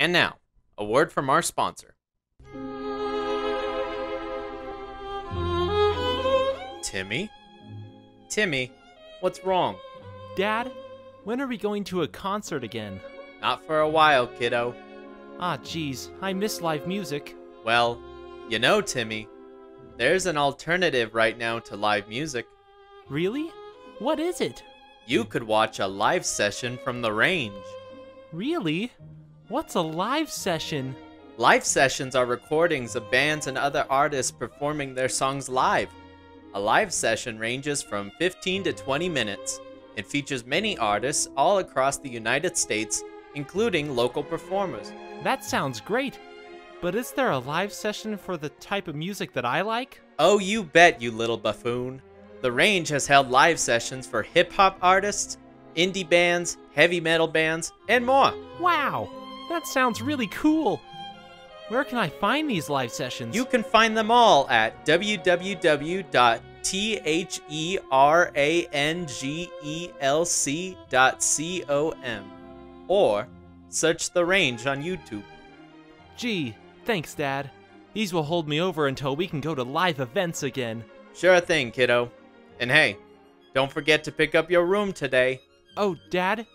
And now, a word from our sponsor. Timmy? Timmy, what's wrong? Dad, when are we going to a concert again? Not for a while, kiddo. Ah, jeez, I miss live music. Well, you know, Timmy, there's an alternative right now to live music. Really? What is it? You could watch a live session from the range. Really? What's a live session? Live sessions are recordings of bands and other artists performing their songs live. A live session ranges from 15 to 20 minutes and features many artists all across the United States, including local performers. That sounds great. But is there a live session for the type of music that I like? Oh, you bet, you little buffoon. The Range has held live sessions for hip hop artists, indie bands, heavy metal bands, and more. Wow, that sounds really cool. Where can I find these live sessions? You can find them all at www.therangelc.com or search The Range on YouTube. Gee, thanks, Dad. These will hold me over until we can go to live events again. Sure thing, kiddo. And hey, don't forget to pick up your room today. Oh, Dad?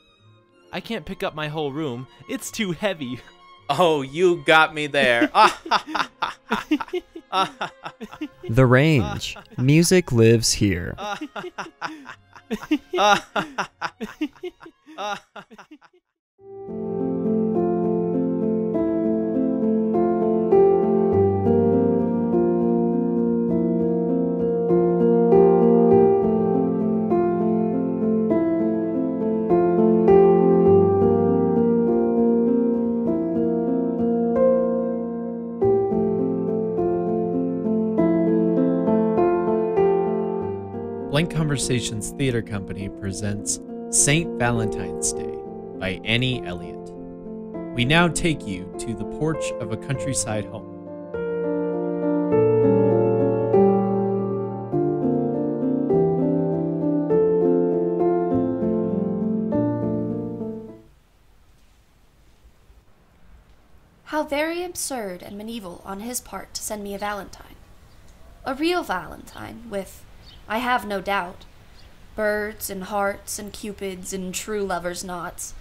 I can't pick up my whole room. It's too heavy. Oh, you got me there. Ah. The Range. Music lives here. Blank Conversations Theatre Company presents St. Valentine's Day by Annie Eliot. We now take you to the porch of a countryside home. How very absurd and medieval on his part to send me a valentine. A real valentine, with, I have no doubt, birds and hearts and cupids and true lovers' knots,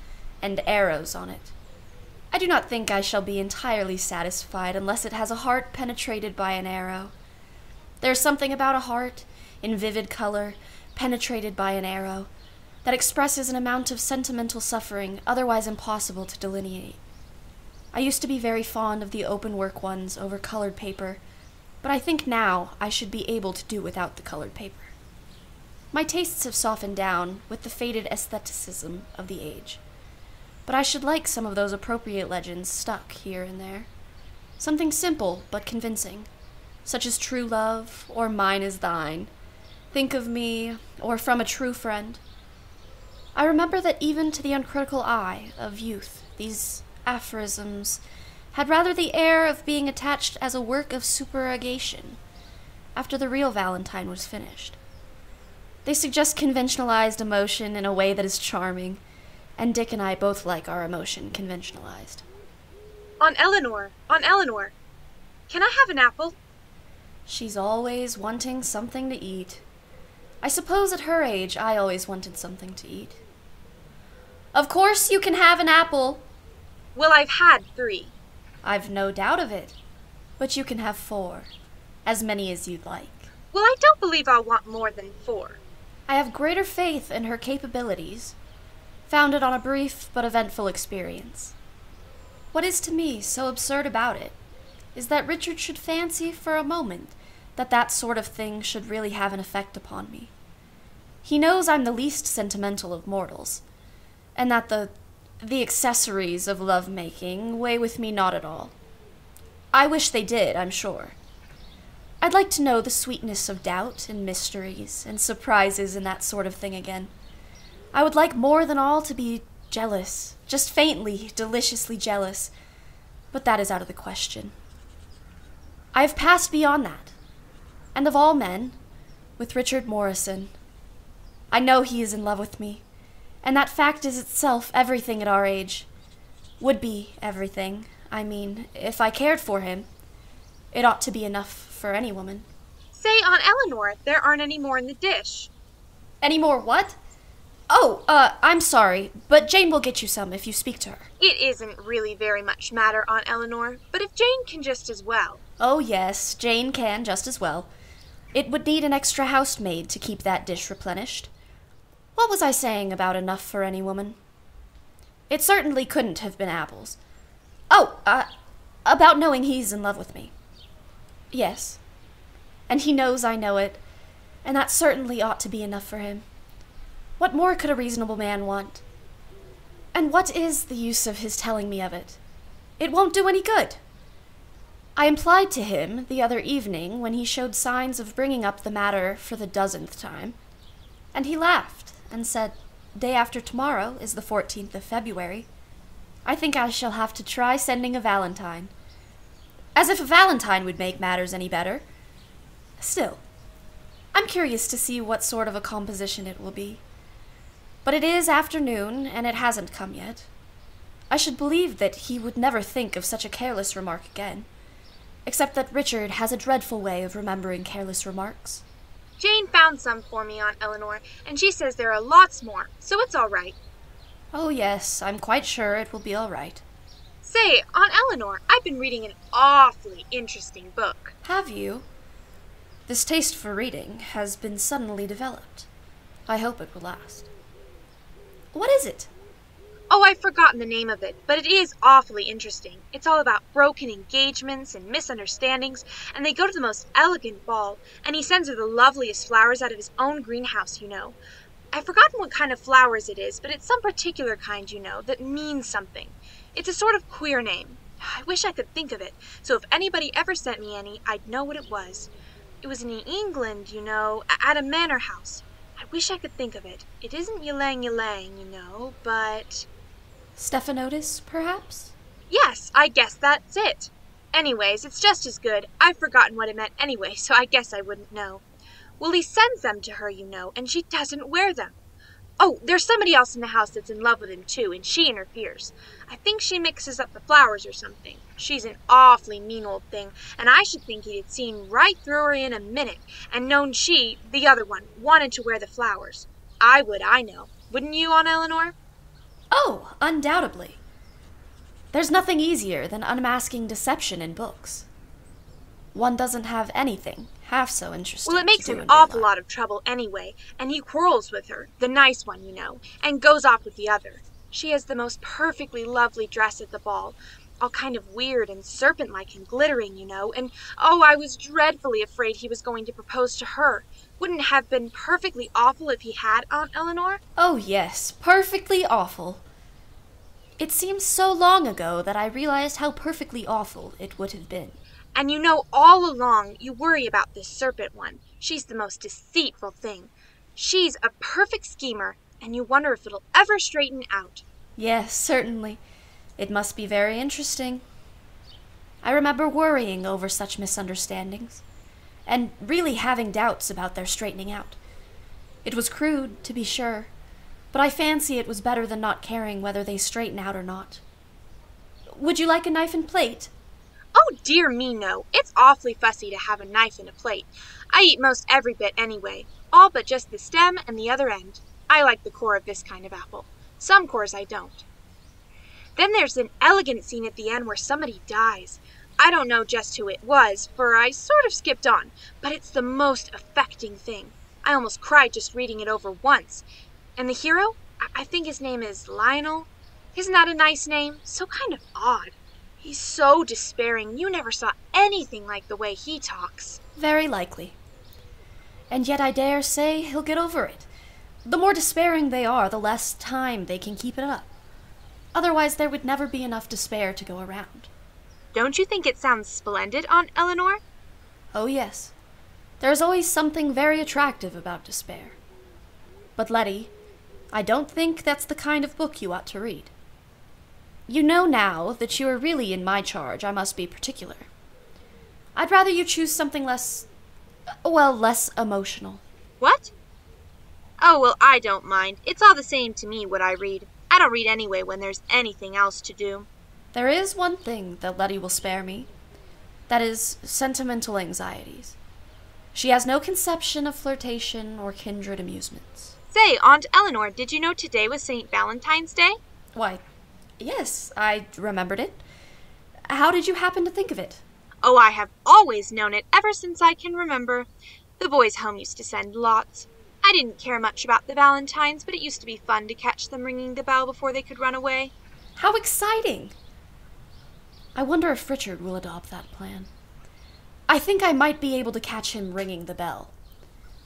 and arrows on it. I do not think I shall be entirely satisfied unless it has a heart penetrated by an arrow. There is something about a heart, in vivid color, penetrated by an arrow, that expresses an amount of sentimental suffering otherwise impossible to delineate. I used to be very fond of the open work ones over colored paper, but I think now I should be able to do without the colored paper. My tastes have softened down with the faded aestheticism of the age, but I should like some of those appropriate legends stuck here and there. Something simple but convincing, such as true love or mine is thine, think of me, or from a true friend. I remember that even to the uncritical eye of youth, these aphorisms had rather the air of being attached as a work of supererogation after the real Valentine was finished. They suggest conventionalized emotion in a way that is charming, and Dick and I both like our emotion conventionalized. On Elinor, on Elinor. Can I have an apple? She's always wanting something to eat. I suppose at her age I always wanted something to eat. Of course you can have an apple, Well, I've had three. I've no doubt of it. But you can have four. As many as you'd like. Well, I don't believe I'll want more than four. I have greater faith in her capabilities, founded on a brief but eventful experience. What is to me so absurd about it is that Richard should fancy for a moment that that sort of thing should really have an effect upon me. He knows I'm the least sentimental of mortals, and that the the accessories of love making weigh with me not at all. I wish they did, I'm sure. I'd like to know the sweetness of doubt and mysteries and surprises and that sort of thing again. I would like more than all to be jealous, just faintly, deliciously jealous, but that is out of the question. I have passed beyond that, and of all men, with Richard Morrison. I know he is in love with me, and that fact is itself everything at our age. would be everything. I mean, if I cared for him, it ought to be enough for any woman. Say, Aunt Elinor, there aren't any more in the dish. Any more what? Oh, uh, I'm sorry, but Jane will get you some if you speak to her. It isn't really very much matter, Aunt Elinor, but if Jane can just as well. Oh, yes, Jane can just as well. It would need an extra housemaid to keep that dish replenished. What was I saying about enough for any woman? It certainly couldn't have been apples. Oh, uh, about knowing he's in love with me. Yes. And he knows I know it, and that certainly ought to be enough for him. What more could a reasonable man want? And what is the use of his telling me of it? It won't do any good. I implied to him the other evening when he showed signs of bringing up the matter for the dozenth time, and he laughed and said, Day after tomorrow is the 14th of February. I think I shall have to try sending a valentine. As if a valentine would make matters any better. Still, I'm curious to see what sort of a composition it will be. But it is afternoon, and it hasn't come yet. I should believe that he would never think of such a careless remark again, except that Richard has a dreadful way of remembering careless remarks. Jane found some for me, Aunt Elinor, and she says there are lots more, so it's all right. Oh, yes, I'm quite sure it will be all right. Say, Aunt Elinor, I've been reading an awfully interesting book. Have you? This taste for reading has been suddenly developed. I hope it will last. What is it? Oh, I've forgotten the name of it, but it is awfully interesting. It's all about broken engagements and misunderstandings, and they go to the most elegant ball, and he sends her the loveliest flowers out of his own greenhouse, you know. I've forgotten what kind of flowers it is, but it's some particular kind, you know, that means something. It's a sort of queer name. I wish I could think of it, so if anybody ever sent me any, I'd know what it was. It was in England, you know, at a manor house. I wish I could think of it. It isn't ylang ylang, you know, but. Stephanotis, perhaps? Yes, I guess that's it. Anyways, it's just as good. I've forgotten what it meant anyway, so I guess I wouldn't know. Well, he sends them to her, you know, and she doesn't wear them. Oh, there's somebody else in the house that's in love with him, too, and she interferes. I think she mixes up the flowers or something. She's an awfully mean old thing, and I should think he'd seen right through her in a minute and known she, the other one, wanted to wear the flowers. I would, I know. Wouldn't you, Aunt Elinor? Oh, undoubtedly. There's nothing easier than unmasking deception in books. One doesn't have anything half so interesting. Well, it makes an awful lot of trouble anyway, and he quarrels with her, the nice one, you know, and goes off with the other. She has the most perfectly lovely dress at the ball, all kind of weird and serpent like and glittering, you know, and oh, I was dreadfully afraid he was going to propose to her. Wouldn't it have been perfectly awful if he had, Aunt Elinor? Oh, yes, perfectly awful. It seems so long ago that I realized how perfectly awful it would have been. And you know all along you worry about this serpent one. She's the most deceitful thing. She's a perfect schemer, and you wonder if it'll ever straighten out. Yes, certainly. It must be very interesting. I remember worrying over such misunderstandings, and really having doubts about their straightening out. It was crude, to be sure, but I fancy it was better than not caring whether they straighten out or not. Would you like a knife and plate? Oh, dear me, no. It's awfully fussy to have a knife and a plate. I eat most every bit anyway, all but just the stem and the other end. I like the core of this kind of apple. Some cores I don't. Then there's an elegant scene at the end where somebody dies. I don't know just who it was, for I sort of skipped on, but it's the most affecting thing. I almost cried just reading it over once. And the hero? I, think his name is Lionel. Isn't that a nice name? So kind of odd. He's so despairing. You never saw anything like the way he talks. Very likely. And yet I dare say he'll get over it. The more despairing they are, the less time they can keep it up. Otherwise, there would never be enough despair to go around. Don't you think it sounds splendid, Aunt Elinor? Oh, yes. There is always something very attractive about despair. But, Letty, I don't think that's the kind of book you ought to read. You know now that you are really in my charge, I must be particular. I'd rather you choose something less. well, less emotional. What? Oh, well, I don't mind. It's all the same to me what I read. I don't read anyway when there's anything else to do. There is one thing that Letty will spare me. That is sentimental anxieties. She has no conception of flirtation or kindred amusements. Say, Aunt Elinor, did you know today was St. Valentine's Day? Why, yes, I remembered it. How did you happen to think of it? Oh, I have always known it ever since I can remember. The boys home used to send lots. I didn't care much about the Valentines, but it used to be fun to catch them ringing the bell before they could run away. How exciting! I wonder if Richard will adopt that plan. I think I might be able to catch him ringing the bell.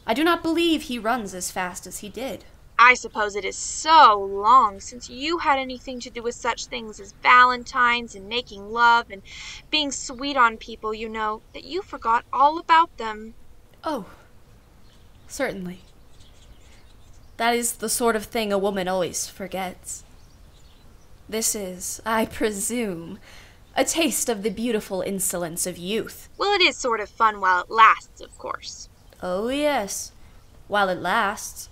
I do not believe he runs as fast as he did. I suppose it is so long since you had anything to do with such things as Valentines and making love and being sweet on people, you know, that you forgot all about them. Oh, certainly. That is the sort of thing a woman always forgets. This is, I presume, a taste of the beautiful insolence of youth. Well, it is sort of fun while it lasts, of course. Oh, yes, while it lasts.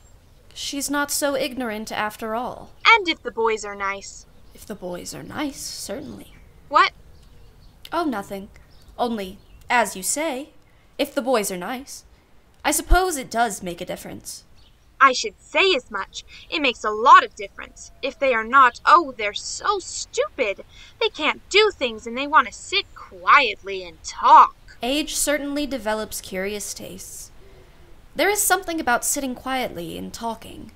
She's not so ignorant after all. And if the boys are nice. If the boys are nice, certainly. What? Oh, nothing. Only, as you say, if the boys are nice. I suppose it does make a difference. I should say as much. It makes a lot of difference. If they are not, oh, they're so stupid. They can't do things and they want to sit quietly and talk. Age certainly develops curious tastes. There is something about sitting quietly and talking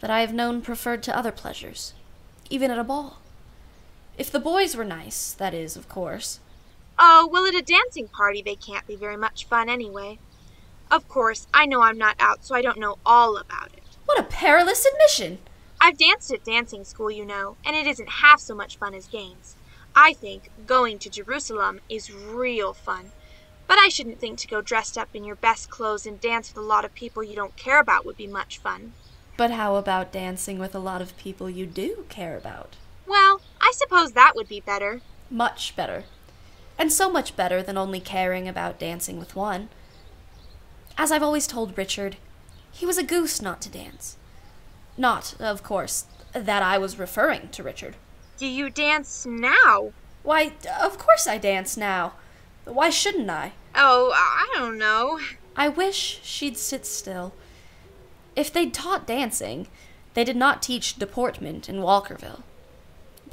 that I have known preferred to other pleasures, even at a ball. If the boys were nice, that is, of course. Oh, well, at a dancing party they can't be very much fun anyway. Of course, I know I'm not out, so I don't know all about it. What a perilous admission! I've danced at dancing school, you know, and it isn't half so much fun as games. I think going to Jerusalem is real fun. But I shouldn't think to go dressed up in your best clothes and dance with a lot of people you don't care about would be much fun. But how about dancing with a lot of people you do care about? Well, I suppose that would be better. Much better. And so much better than only caring about dancing with one. As I've always told Richard, he was a goose not to dance. Not, of course, that I was referring to Richard. Do you dance now? Why, of course I dance now. Why shouldn't I? Oh, I don't know. I wish she'd sit still. If they'd taught dancing, they did not teach deportment in Walkerville.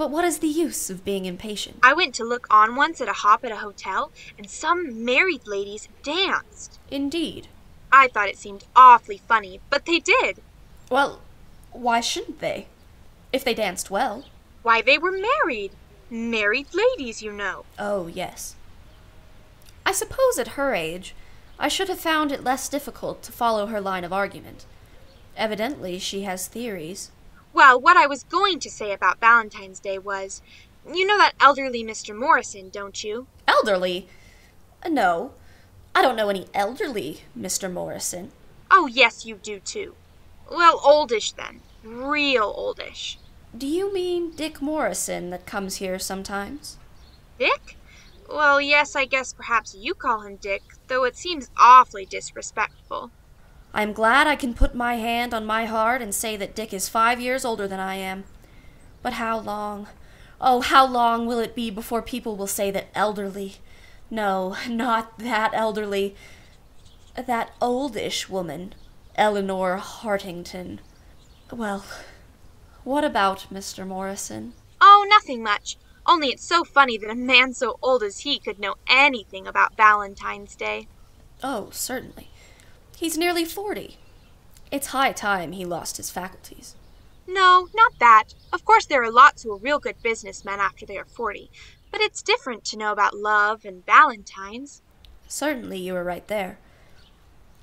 But what is the use of being impatient? I went to look on once at a hop at a hotel, and some married ladies danced. Indeed. I thought it seemed awfully funny, but they did. Well, why shouldn't they? If they danced well. Why, they were married. Married ladies, you know. Oh, yes. I suppose at her age, I should have found it less difficult to follow her line of argument. Evidently, she has theories. Well, what I was going to say about Valentine's Day was you know that elderly Mr. Morrison, don't you? Elderly? Uh, no. I don't know any elderly Mr. Morrison. Oh, yes, you do too. Well, oldish then. Real oldish. Do you mean Dick Morrison that comes here sometimes? Dick? Well, yes, I guess perhaps you call him Dick, though it seems awfully disrespectful. I'm glad I can put my hand on my heart and say that Dick is five years older than I am. But how long, oh, how long will it be before people will say that elderly, no, not that elderly, that oldish woman, Elinor Hartington. Well, what about Mr. Morrison? Oh, nothing much. Only it's so funny that a man so old as he could know anything about Valentine's Day. Oh, certainly. He's nearly forty. It's high time he lost his faculties. No, not that. Of course, there are lots who are real good businessmen after they are forty, but it's different to know about love and Valentines. Certainly, you are right there.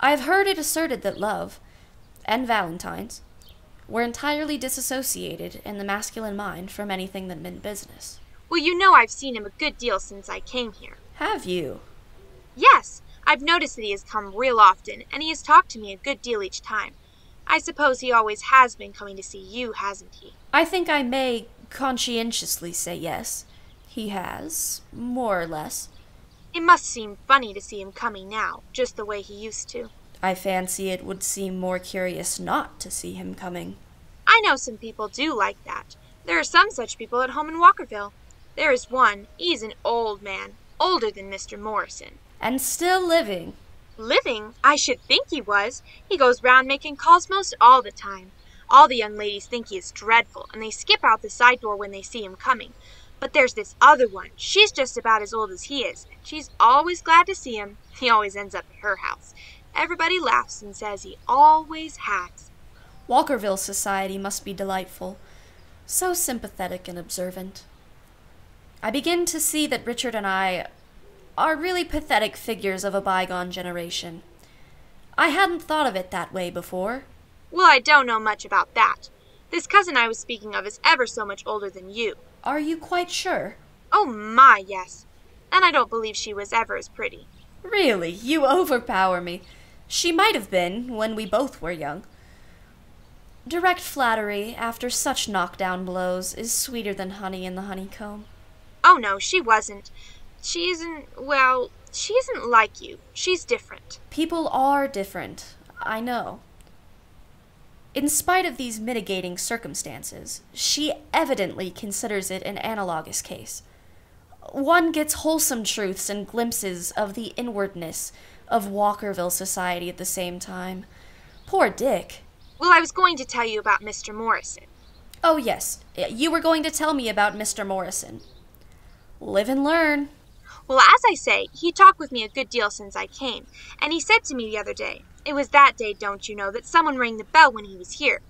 I have heard it asserted that love and Valentines were entirely disassociated in the masculine mind from anything that meant business. Well, you know I've seen him a good deal since I came here. Have you? Yes, I've noticed that he has come real often, and he has talked to me a good deal each time. I suppose he always has been coming to see you, hasn't he? I think I may conscientiously say yes. He has, more or less. It must seem funny to see him coming now, just the way he used to. I fancy it would seem more curious not to see him coming. I know some people do like that. There are some such people at home in Walkerville. There is one. He's an old man, older than Mr. Morrison. And still living. Living? I should think he was. He goes round making calls most all the time. All the young ladies think he is dreadful, and they skip out the side door when they see him coming. But there's this other one. She's just about as old as he is, and she's always glad to see him. He always ends up at her house. Everybody laughs and says he always has. Walkerville society must be delightful. So sympathetic and observant. I begin to see that Richard and I are really pathetic figures of a bygone generation. I hadn't thought of it that way before. Well, I don't know much about that. This cousin I was speaking of is ever so much older than you. Are you quite sure? Oh my, yes. And I don't believe she was ever as pretty. Really, you overpower me. She might have been when we both were young. Direct flattery, after such knockdown blows, is sweeter than honey in the honeycomb. Oh no, she wasn't. She isn't, well, she isn't like you. She's different. People are different, I know. In spite of these mitigating circumstances, she evidently considers it an analogous case. One gets wholesome truths and glimpses of the inwardness of Walkerville society at the same time. Poor Dick. Well, I was going to tell you about Mr. Morrison. Oh, yes, you were going to tell me about Mr. Morrison. Live and learn. Well, as I say, he talked with me a good deal since I came, and he said to me the other day, it was that day, don't you know, that someone rang the bell when he was here.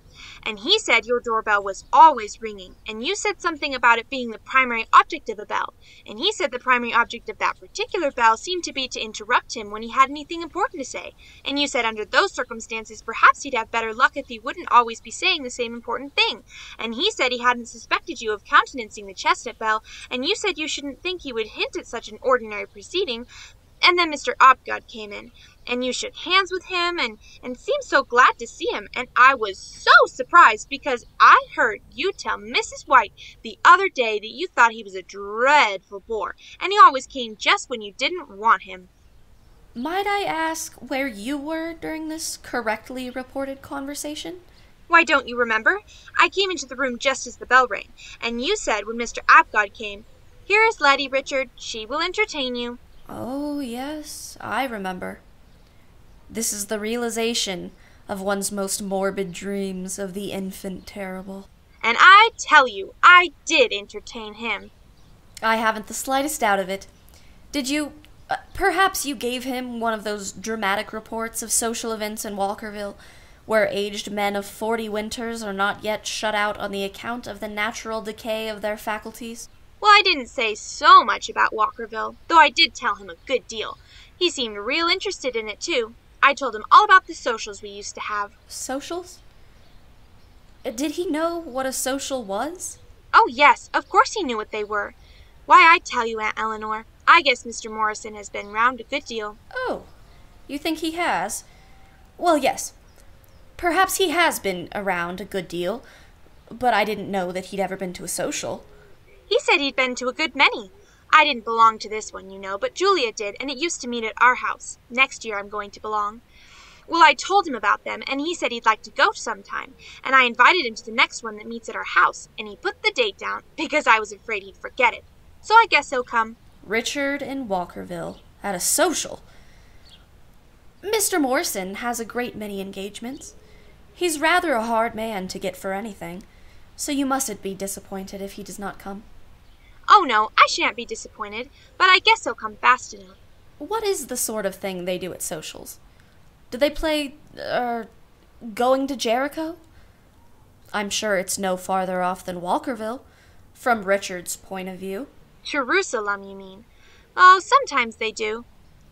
And he said your doorbell was always ringing, and you said something about it being the primary object of a bell. And he said the primary object of that particular bell seemed to be to interrupt him when he had anything important to say. And you said under those circumstances perhaps he'd have better luck if he wouldn't always be saying the same important thing. And he said he hadn't suspected you of countenancing the chestnut bell, and you said you shouldn't think he would hint at such an ordinary proceeding, and then Mr. Opgod came in, and you shook hands with him and, and seemed so glad to see him, and I was so surprised because I heard you tell Mrs. White the other day that you thought he was a dreadful bore, and he always came just when you didn't want him. Might I ask where you were during this correctly reported conversation? Why, don't you remember? I came into the room just as the bell rang, and you said when Mr. Apgod came, Here is Letty, Richard. She will entertain you. Oh, yes, I remember. This is the realization of one's most morbid dreams of the enfant terrible. And I tell you, I did entertain him. I haven't the slightest doubt of it. Did you. Uh, perhaps you gave him one of those dramatic reports of social events in Walkerville, where aged men of forty winters are not yet shut out on the account of the natural decay of their faculties? Well, I didn't say so much about Walkerville, though I did tell him a good deal. He seemed real interested in it, too. I told him all about the socials we used to have. Socials? Uh, did he know what a social was? Oh, yes, of course he knew what they were. Why, I tell you, Aunt Elinor, I guess Mr. Morrison has been round a good deal. Oh, you think he has? Well, yes. Perhaps he has been around a good deal, but I didn't know that he'd ever been to a social. He said he'd been to a good many. I didn't belong to this one, you know, but Julia did, and it used to meet at our house. Next year I'm going to belong. Well, I told him about them, and he said he'd like to go sometime, and I invited him to the next one that meets at our house, and he put the date down because I was afraid he'd forget it. So I guess he'll come. Richard in Walkerville at a social. Mr. Morrison has a great many engagements. He's rather a hard man to get for anything, so you mustn't be disappointed if he does not come. Oh, no, I shan't be disappointed, but I guess he'll come fast enough. What is the sort of thing they do at socials? Do they play, er, Going to Jericho? I'm sure it's no farther off than Walkerville, from Richard's point of view. Jerusalem, you mean? Oh, sometimes they do.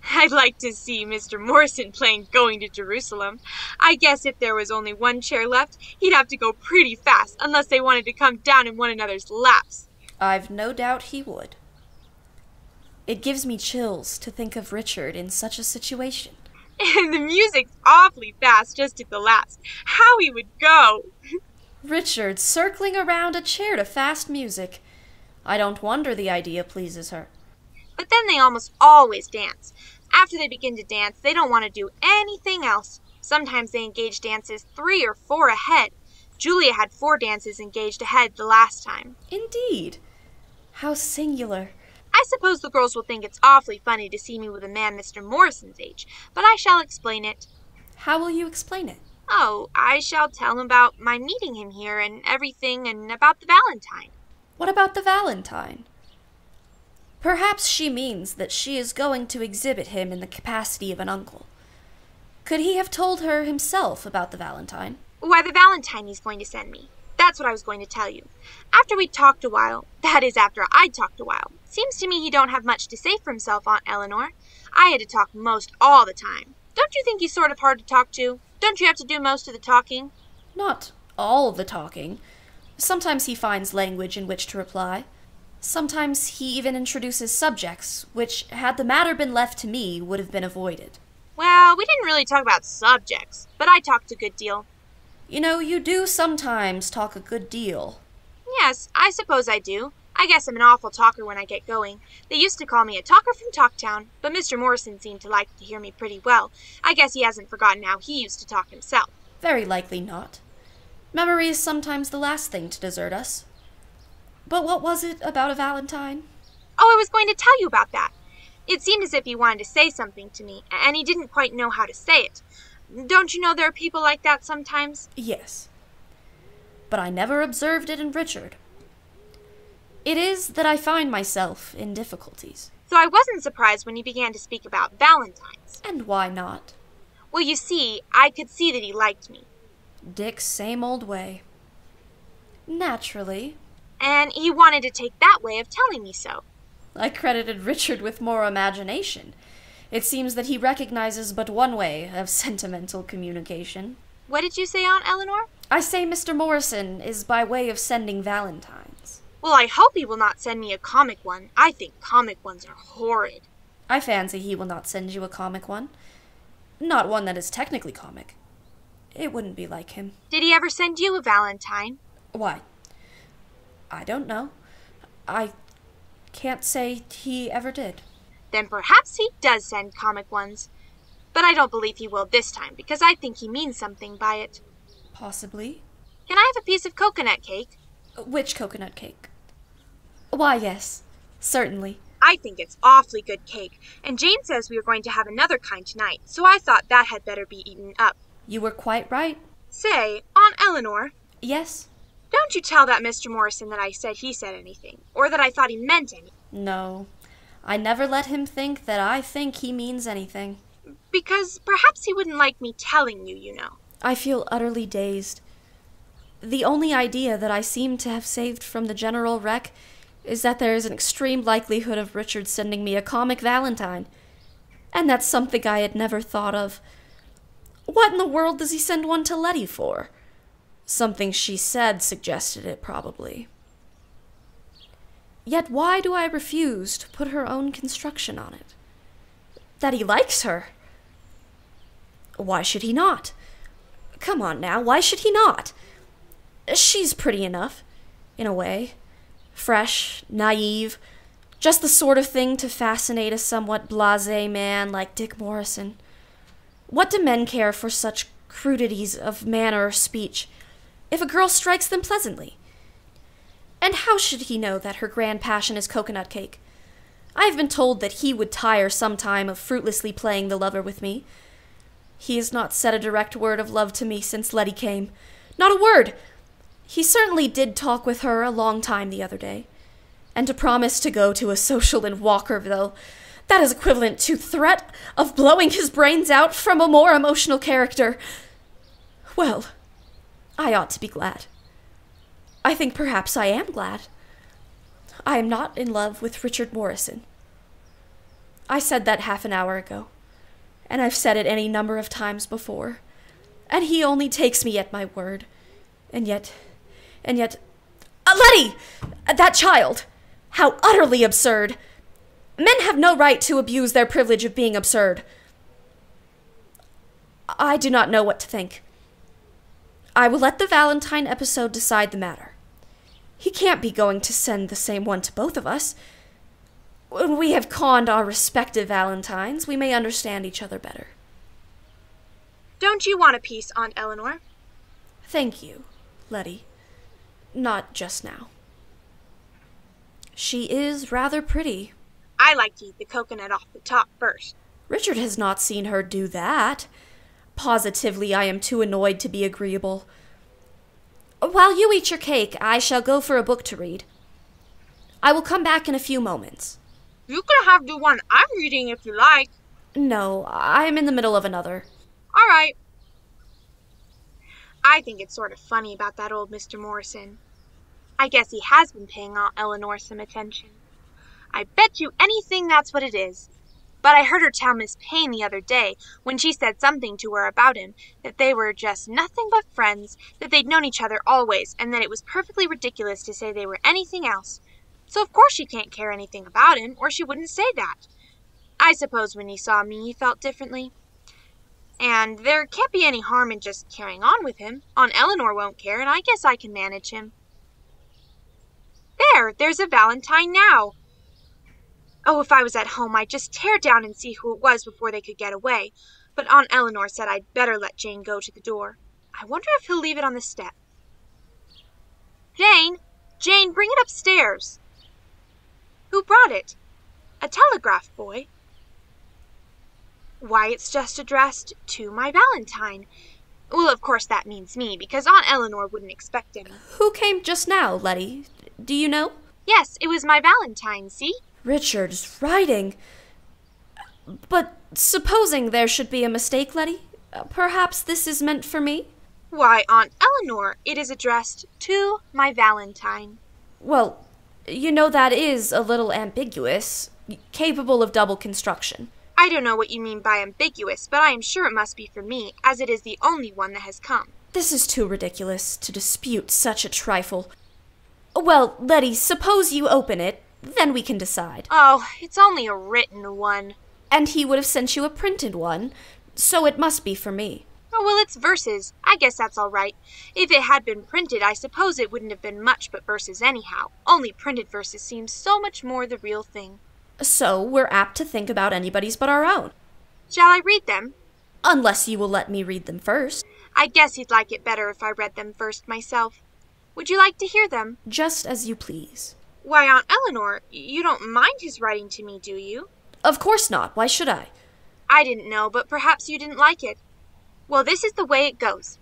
I'd like to see Mr. Morrison playing Going to Jerusalem. I guess if there was only one chair left, he'd have to go pretty fast, unless they wanted to come down in one another's laps. I've no doubt he would. It gives me chills to think of Richard in such a situation. And the music's awfully fast just at the last. How he would go! Richard circling around a chair to fast music. I don't wonder the idea pleases her. But then they almost always dance. After they begin to dance, they don't want to do anything else. Sometimes they engage dances three or four ahead. Julia had four dances engaged ahead the last time. Indeed. How singular. I suppose the girls will think it's awfully funny to see me with a man Mr. Morrison's age, but I shall explain it. How will you explain it? Oh, I shall tell them about my meeting him here and everything and about the Valentine. What about the Valentine? Perhaps she means that she is going to exhibit him in the capacity of an uncle. Could he have told her himself about the Valentine? Why, the Valentine he's going to send me. That's what I was going to tell you. After we'd talked a while, that is, after I'd talked a while, seems to me he don't have much to say for himself, Aunt Elinor. I had to talk most all the time. Don't you think he's sort of hard to talk to? Don't you have to do most of the talking? Not all the talking. Sometimes he finds language in which to reply. Sometimes he even introduces subjects, which, had the matter been left to me, would have been avoided. Well, we didn't really talk about subjects, but I talked a good deal. You know, you do sometimes talk a good deal. Yes, I suppose I do. I guess I'm an awful talker when I get going. They used to call me a talker from Talktown, but Mr. Morrison seemed to like to hear me pretty well. I guess he hasn't forgotten how he used to talk himself. Very likely not. Memory is sometimes the last thing to desert us. But what was it about a Valentine? Oh, I was going to tell you about that. It seemed as if he wanted to say something to me, and he didn't quite know how to say it. Don't you know there are people like that sometimes? Yes. But I never observed it in Richard. It is that I find myself in difficulties. So I wasn't surprised when he began to speak about Valentines. And why not? Well, you see, I could see that he liked me. Dick's same old way. Naturally. And he wanted to take that way of telling me so. I credited Richard with more imagination. It seems that he recognizes but one way of sentimental communication. What did you say, Aunt Elinor? I say Mr. Morrison is by way of sending valentines. Well, I hope he will not send me a comic one. I think comic ones are horrid. I fancy he will not send you a comic one. Not one that is technically comic. It wouldn't be like him. Did he ever send you a valentine? Why? I don't know. I can't say he ever did. Then perhaps he does send comic ones. But I don't believe he will this time, because I think he means something by it. Possibly. Can I have a piece of coconut cake? Uh, which coconut cake? Why, yes, certainly. I think it's awfully good cake, and Jane says we are going to have another kind tonight, so I thought that had better be eaten up. You were quite right. Say, Aunt Elinor, Yes? don't you tell that Mr. Morrison that I said he said anything, or that I thought he meant anything, No. I never let him think that I think he means anything. because perhaps he wouldn't like me telling you, you know. I feel utterly dazed. The only idea that I seem to have saved from the general wreck is that there is an extreme likelihood of Richard sending me a comic valentine. And that's something I had never thought of. What in the world does he send one to Letty for? Something she said suggested it, probably. Yet why do I refuse to put her own construction on it? That he likes her. Why should he not? Come on now, why should he not? She's pretty enough, in a way. Fresh, naive, just the sort of thing to fascinate a somewhat blase man like Dick Morrison. What do men care for such crudities of manner or speech, if a girl strikes them pleasantly? And how should he know that her grand passion is coconut cake? I have been told that he would tire some time of fruitlessly playing the lover with me. He has not said a direct word of love to me since Letty came. Not a word! He certainly did talk with her a long time the other day. And to promise to go to a social in Walkerville, that is equivalent to threat of blowing his brains out from a more emotional character. Well, I ought to be glad. I think perhaps I am glad. I am not in love with Richard Morrison. I said that half an hour ago, and I've said it any number of times before, and he only takes me at my word. And yet, and yet, uh, Letty! That child! How utterly absurd! Men have no right to abuse their privilege of being absurd. I do not know what to think. I will let the Valentine episode decide the matter. He can't be going to send the same one to both of us. When we have conned our respective Valentines, we may understand each other better. Don't you want a piece, Aunt Elinor? Thank you, Letty. Not just now. She is rather pretty. I like to eat the coconut off the top first. Richard has not seen her do that. Positively, I am too annoyed to be agreeable. While you eat your cake, I shall go for a book to read. I will come back in a few moments. You can have the one I'm reading if you like. No, I am in the middle of another. All right. I think it's sort of funny about that old Mr. Morrison. I guess he has been paying Aunt Elinor some attention. I bet you anything that's what it is. But I heard her tell Miss Payne the other day, when she said something to her about him, that they were just nothing but friends, that they'd known each other always, and that it was perfectly ridiculous to say they were anything else. So of course she can't care anything about him, or she wouldn't say that. I suppose when he saw me he felt differently. And there can't be any harm in just carrying on with him. Aunt Elinor won't care, and I guess I can manage him. There, there's a Valentine now. Oh, if I was at home, I'd just tear down and see who it was before they could get away. But Aunt Elinor said I'd better let Jane go to the door. I wonder if he'll leave it on the step. Jane! Jane, bring it upstairs. Who brought it? A telegraph boy. Why, it's just addressed to my Valentine. Well, of course that means me, because Aunt Elinor wouldn't expect any. Who came just now, Letty? Do you know? Yes, it was my Valentine, see? Richard's writing. But supposing there should be a mistake, Letty? Uh, Perhaps this is meant for me? Why, Aunt Elinor, it is addressed to my Valentine. Well, you know that is a little ambiguous, capable of double construction. I don't know what you mean by ambiguous, but I am sure it must be for me, as it is the only one that has come. This is too ridiculous to dispute such a trifle. Well, Letty, suppose you open it, then we can decide. Oh, it's only a written one. And he would have sent you a printed one, so it must be for me. Oh, well, it's verses. I guess that's all right. If it had been printed, I suppose it wouldn't have been much but verses anyhow. Only printed verses seem so much more the real thing. So we're apt to think about anybody's but our own. Shall I read them? Unless you will let me read them first. I guess he'd like it better if I read them first myself. Would you like to hear them? Just as you please. Why, Aunt Elinor, you don't mind his writing to me, do you? Of course not. Why should I? I didn't know, but perhaps you didn't like it. Well, this is the way it goes.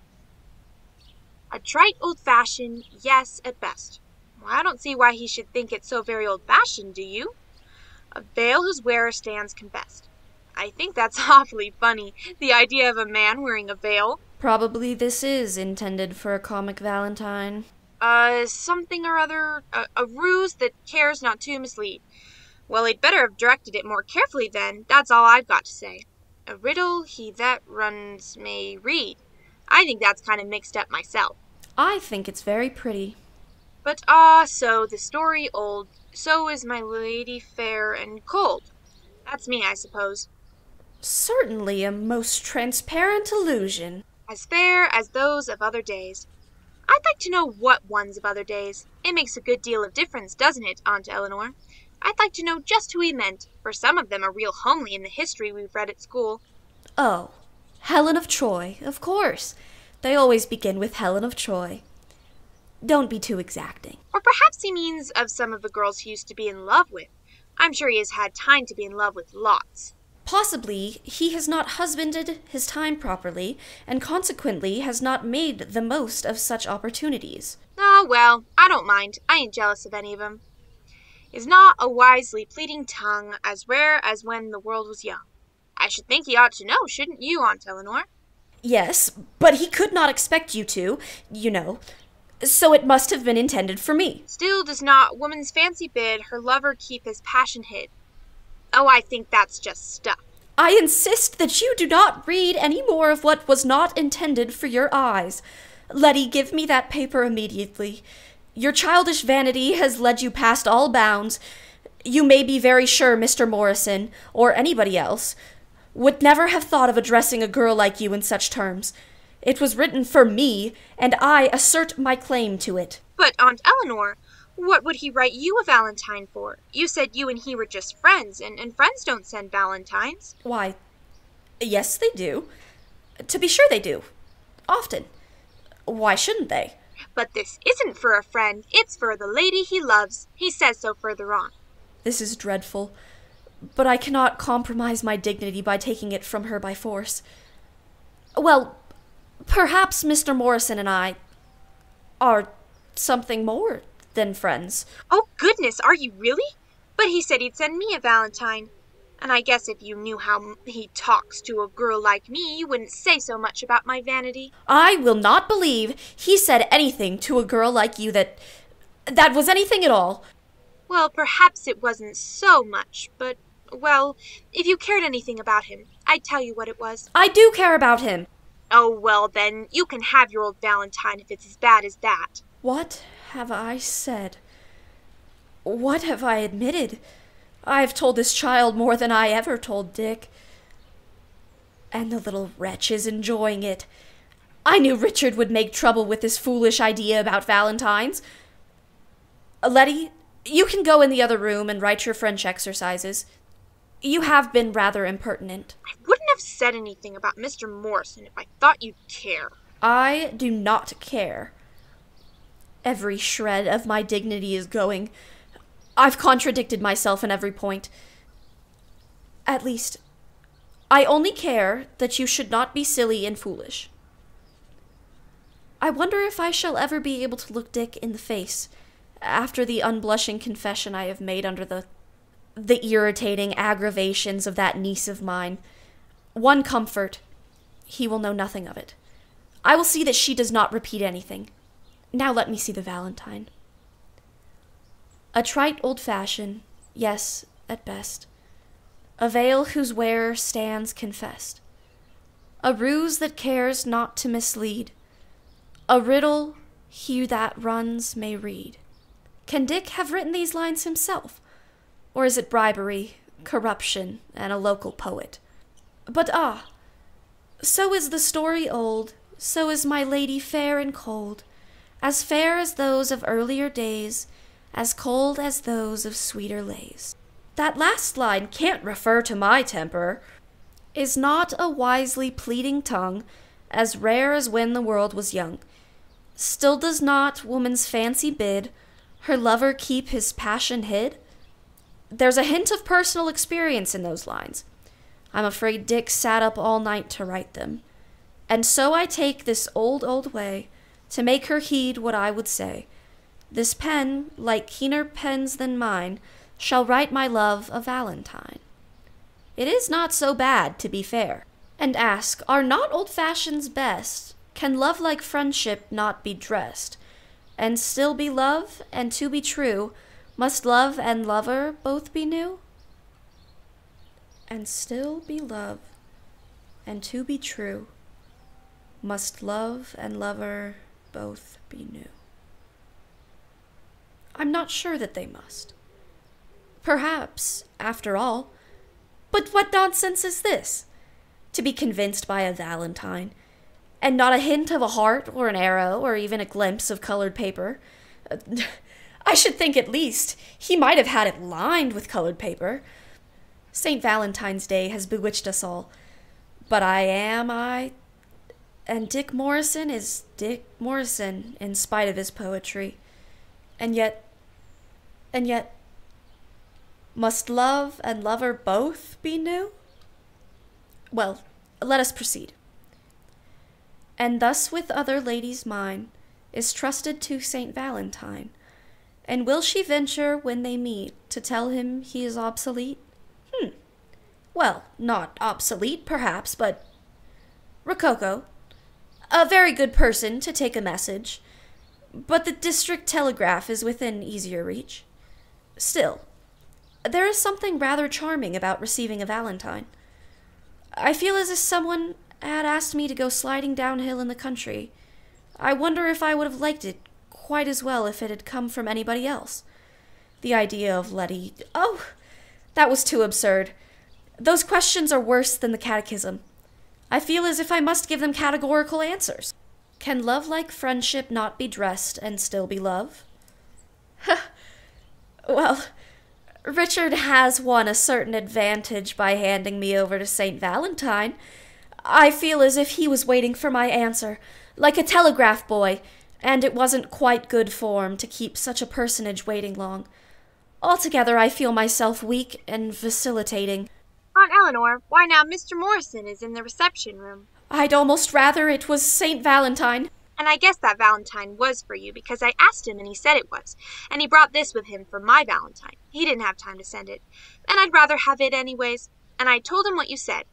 A trite old fashioned, yes, at best. Well, I don't see why he should think it so very old fashioned, do you? A veil whose wearer stands confessed. I think that's awfully funny, the idea of a man wearing a veil. Probably this is intended for a comic Valentine. Uh, something or other, a, a ruse that cares not to mislead. Well, he'd better have directed it more carefully then, that's all I've got to say. A riddle he that runs may read. I think that's kind of mixed up myself. I think it's very pretty. But ah, so the story old, so is my lady fair and cold. That's me, I suppose. Certainly a most transparent illusion. As fair as those of other days. I'd like to know what ones of other days. It makes a good deal of difference, doesn't it, Aunt Elinor? I'd like to know just who he meant, for some of them are real homely in the history we've read at school. Oh, Helen of Troy, of course. They always begin with Helen of Troy. Don't be too exacting. Or perhaps he means of some of the girls he used to be in love with. I'm sure he has had time to be in love with lots. Possibly he has not husbanded his time properly, and consequently has not made the most of such opportunities. Oh, well, I don't mind. I ain't jealous of any of 'em. Is not a wisely pleading tongue as rare as when the world was young? I should think he ought to know, shouldn't you, Aunt Elinor? Yes, but he could not expect you to, you know. So it must have been intended for me. Still does not woman's fancy bid her lover keep his passion hid. Oh, I think that's just stuff. I insist that you do not read any more of what was not intended for your eyes. Letty, give me that paper immediately. Your childish vanity has led you past all bounds. You may be very sure Mr. Morrison, or anybody else, would never have thought of addressing a girl like you in such terms. It was written for me, and I assert my claim to it. But, Aunt Elinor, what would he write you a valentine for? You said you and he were just friends, and, and friends don't send valentines. Why, yes, they do. To be sure they do. Often. Why shouldn't they? But this isn't for a friend, it's for the lady he loves. He says so further on. This is dreadful, but I cannot compromise my dignity by taking it from her by force. Well, perhaps Mr. Morrison and I are something more than friends. Oh, goodness, are you really? But he said he'd send me a valentine. And I guess if you knew how he talks to a girl like me, you wouldn't say so much about my vanity. I will not believe he said anything to a girl like you that. that was anything at all. Well, perhaps it wasn't so much, but, well, if you cared anything about him, I'd tell you what it was. I do care about him. Oh, well, then, you can have your old valentine if it's as bad as that. What have I said? What have I admitted? I've told this child more than I ever told Dick. And the little wretch is enjoying it. I knew Richard would make trouble with this foolish idea about Valentines. Letty, you can go in the other room and write your French exercises. You have been rather impertinent. I wouldn't have said anything about Mr. Morrison if I thought you'd care. I do not care. Every shred of my dignity is going. I've contradicted myself in every point. At least, I only care that you should not be silly and foolish. I wonder if I shall ever be able to look Dick in the face after the unblushing confession I have made under the the irritating aggravations of that niece of mine. One comfort, he will know nothing of it. I will see that she does not repeat anything. Now let me see the valentine. A trite old fashion, yes, at best. A veil whose wearer stands confessed. A ruse that cares not to mislead. A riddle he that runs may read. Can Dick have written these lines himself? Or is it bribery, corruption, and a local poet? But ah, so is the story old, so is my lady fair and cold, as fair as those of earlier days, as cold as those of sweeter lays. That last line can't refer to my temper. Is not a wisely pleading tongue as rare as when the world was young? Still does not woman's fancy bid her lover keep his passion hid? There's a hint of personal experience in those lines. I'm afraid Dick sat up all night to write them. And so I take this old, old way to make her heed what I would say. This pen, like keener pens than mine, shall write my love a valentine. It is not so bad, to be fair. And ask, are not old fashions best? Can love like friendship not be dressed? And still be love, and to be true, must love and lover both be new? And still be love, and to be true, must love and lover both be new. I'm not sure that they must. Perhaps, after all. But what nonsense is this? To be convinced by a valentine, and not a hint of a heart or an arrow or even a glimpse of colored paper. I should think at least he might have had it lined with colored paper. St. Valentine's Day has bewitched us all. But I am I, and Dick Morrison is Dick Morrison in spite of his poetry. And yet, and yet, must love and lover both be new? Well, let us proceed. And thus with other ladies mine is trusted to Saint Valentine. And will she venture when they meet to tell him he is obsolete? Hmm. Well, not obsolete, perhaps, but Rococo, a very good person to take a message, but the district telegraph is within easier reach. Still, there is something rather charming about receiving a valentine. I feel as if someone had asked me to go sliding downhill in the country. I wonder if I would have liked it quite as well if it had come from anybody else. The idea of Letty. Oh, that was too absurd. Those questions are worse than the catechism. I feel as if I must give them categorical answers. Can love like friendship not be dressed and still be love? well, Richard has won a certain advantage by handing me over to St. Valentine. I feel as if he was waiting for my answer, like a telegraph boy, and it wasn't quite good form to keep such a personage waiting long. Altogether, I feel myself weak and vacillating. Aunt Elinor, why now Mr. Morrison is in the reception room. I'd almost rather it was St. Valentine. And I guess that Valentine was for you because I asked him and he said it was. And he brought this with him for my Valentine. He didn't have time to send it. And I'd rather have it anyways. And I told him what you said.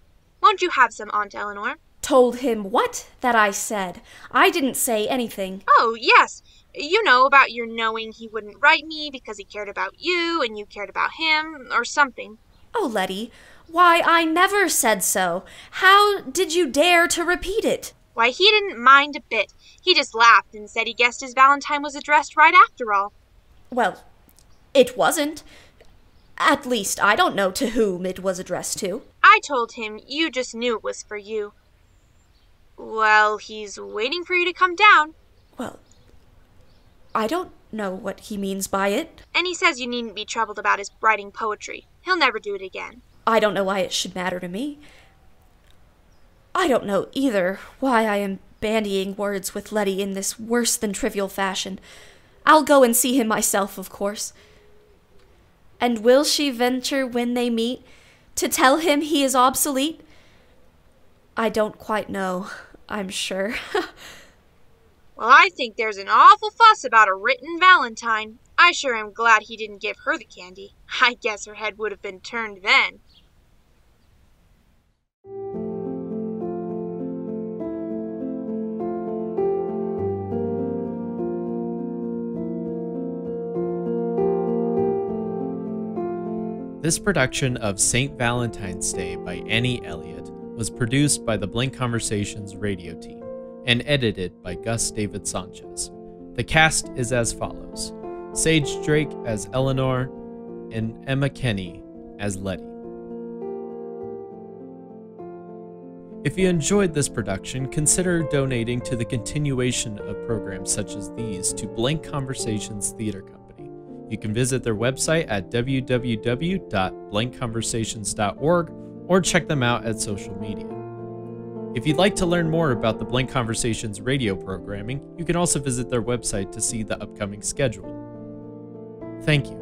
Won't you have some, Aunt Elinor? Told him what that I said. I didn't say anything. Oh, yes. You know about your knowing he wouldn't write me because he cared about you and you cared about him, or something. Oh, Letty, why, I never said so. How did you dare to repeat it? Why, he didn't mind a bit. He just laughed and said he guessed his Valentine was addressed right after all. Well, it wasn't. At least, I don't know to whom it was addressed to. I told him you just knew it was for you. Well, he's waiting for you to come down. Well, I don't know what he means by it. And he says you needn't be troubled about his writing poetry. He'll never do it again. I don't know why it should matter to me. I don't know either why I am bandying words with Letty in this worse than trivial fashion. I'll go and see him myself, of course. And will she venture when they meet to tell him he is obsolete? I don't quite know, I'm sure. well, I think there's an awful fuss about a written Valentine. I sure am glad he didn't give her the candy. I guess her head would have been turned then. This production of St. Valentine's Day by Annie Eliot was produced by the Blank Conversations radio team and edited by Gus David Sanchez. The cast is as follows Sage Drake as Elinor and Emma Kenney as Letty. If you enjoyed this production, consider donating to the continuation of programs such as these to Blank Conversations Theatre Company. You can visit their website at www.blankconversations.org or check them out at social media. If you'd like to learn more about the Blank Conversations radio programming, you can also visit their website to see the upcoming schedule. Thank you,